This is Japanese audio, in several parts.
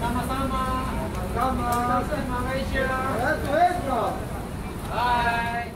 Sama-sama. Sama. Sama Malaysia. Itu itu. Bye.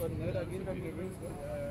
But no, I didn't the.